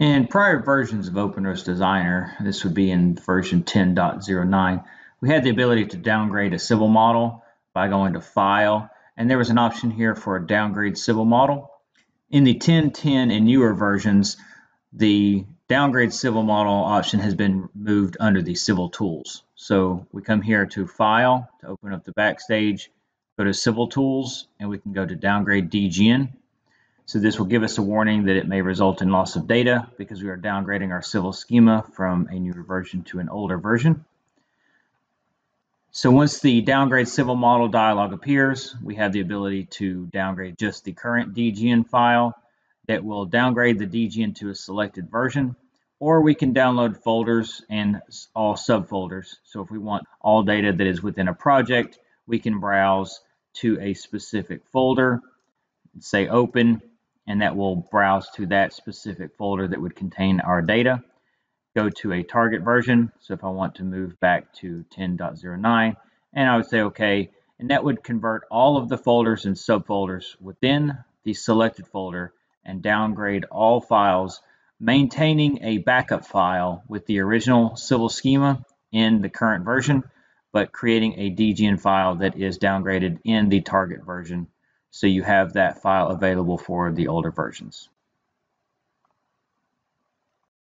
In prior versions of OpenRoads Designer, this would be in version 10.09, we had the ability to downgrade a civil model by going to File, and there was an option here for a downgrade civil model. In the 10.10 and newer versions, the downgrade civil model option has been moved under the civil tools. So we come here to File to open up the backstage, go to Civil Tools, and we can go to Downgrade DGN. So this will give us a warning that it may result in loss of data because we are downgrading our civil schema from a newer version to an older version. So once the downgrade civil model dialog appears, we have the ability to downgrade just the current DGN file that will downgrade the DGN to a selected version, or we can download folders and all subfolders. So if we want all data that is within a project, we can browse to a specific folder, say open, and that will browse to that specific folder that would contain our data. Go to a target version. So if I want to move back to 10.09, and I would say okay, and that would convert all of the folders and subfolders within the selected folder and downgrade all files, maintaining a backup file with the original civil schema in the current version, but creating a DGN file that is downgraded in the target version so you have that file available for the older versions.